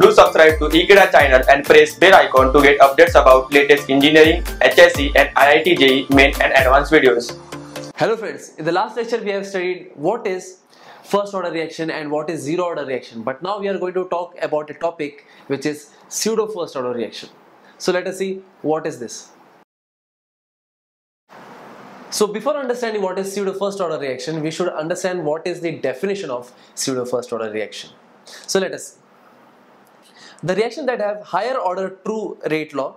Do subscribe to Ekeeda channel and press bell icon to get updates about latest engineering, HSC and IIT JEE main and advanced videos. Hello friends, in the last lecture we have studied what is first order reaction and what is zero order reaction but now we are going to talk about a topic which is pseudo first order reaction. So let us see what is this. So before understanding what is pseudo first order reaction we should understand what is the definition of pseudo first order reaction. So let us. The reactions that have higher order true rate law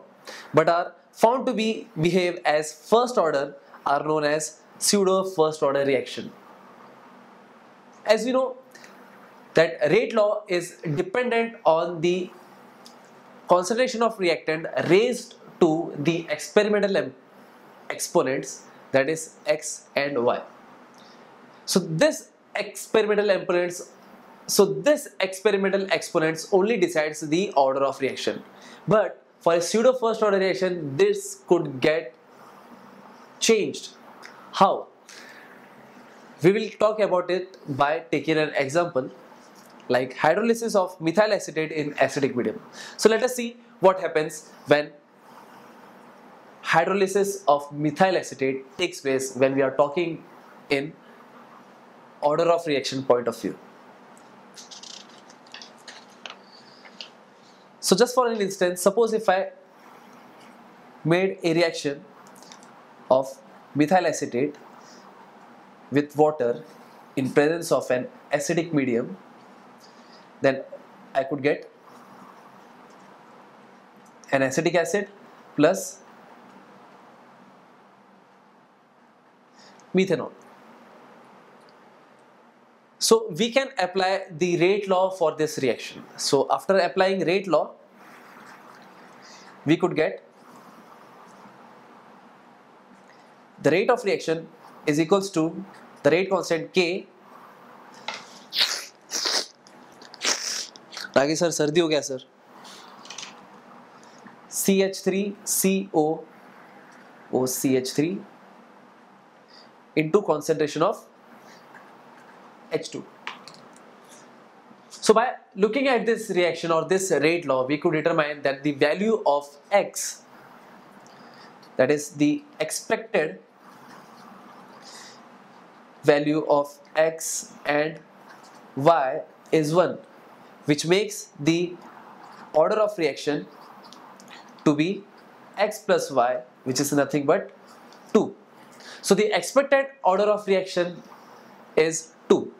but are found to be behave as first order are known as pseudo first order reaction. As we know that rate law is dependent on the concentration of reactant raised to the experimental exponents that is x and y. So this experimental exponents so this experimental exponents only decides the order of reaction. But for a pseudo first order reaction, this could get changed. How? We will talk about it by taking an example like hydrolysis of methyl acetate in acidic medium. So let us see what happens when hydrolysis of methyl acetate takes place when we are talking in order of reaction point of view. So just for an instance, suppose if I made a reaction of methyl acetate with water in presence of an acidic medium, then I could get an acetic acid plus methanol. So we can apply the rate law for this reaction. So after applying rate law, we could get the rate of reaction is equals to the rate constant K आगे sir सर्दी हो गया sir C H three C O O C H three into concentration of H2. So by looking at this reaction or this rate law, we could determine that the value of X, that is the expected value of X and Y is 1, which makes the order of reaction to be X plus Y, which is nothing but 2. So the expected order of reaction is 2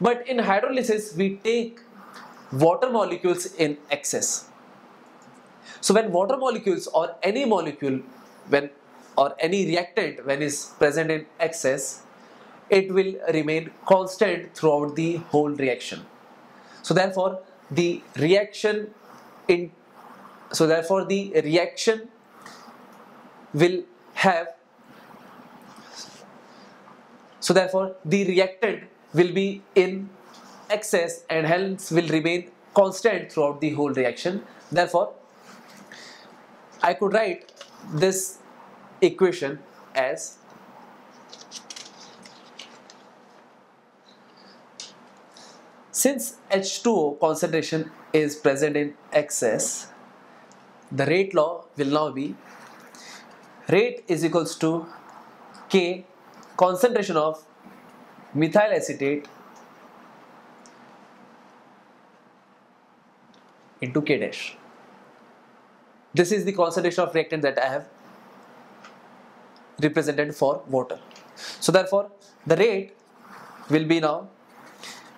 but in hydrolysis we take water molecules in excess. So when water molecules or any molecule when or any reactant when is present in excess it will remain constant throughout the whole reaction. So therefore the reaction in so therefore the reaction will have so therefore the reactant will be in excess and hence will remain constant throughout the whole reaction. Therefore, I could write this equation as since H2O concentration is present in excess, the rate law will now be rate is equals to K concentration of methyl acetate into K dash. This is the concentration of reactant that I have represented for water. So therefore the rate will be now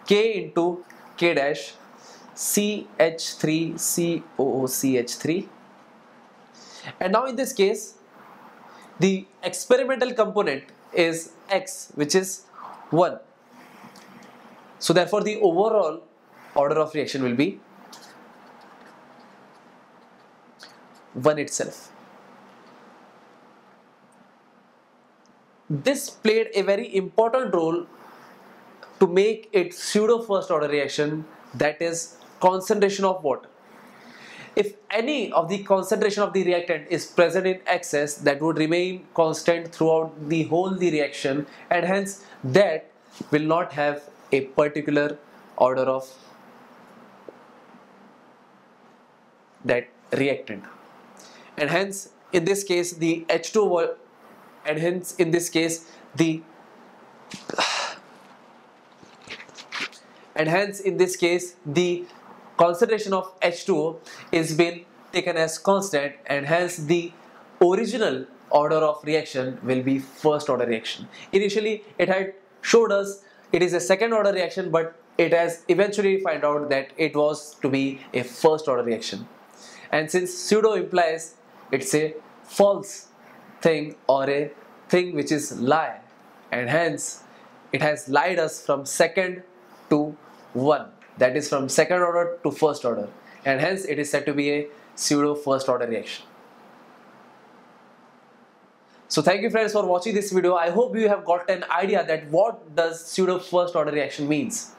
K into K dash CH3COOCH3 and now in this case the experimental component is X which is 1. So therefore the overall order of reaction will be 1 itself. This played a very important role to make it pseudo first order reaction that is concentration of water. If any of the concentration of the reactant is present in excess that would remain constant throughout the whole the reaction and hence that will not have a particular order of that reactant. And hence in this case the H2 and hence in this case the and hence in this case the concentration of H2O is been taken as constant and hence the original order of reaction will be first order reaction. Initially it had showed us it is a second order reaction but it has eventually find out that it was to be a first order reaction and since pseudo implies it's a false thing or a thing which is lie and hence it has lied us from second to one that is from second order to first order and hence it is said to be a pseudo first order reaction so thank you friends for watching this video. I hope you have got an idea that what does pseudo first order reaction means.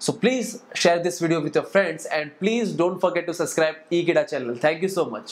So please share this video with your friends and please don't forget to subscribe Ekeeda channel. Thank you so much.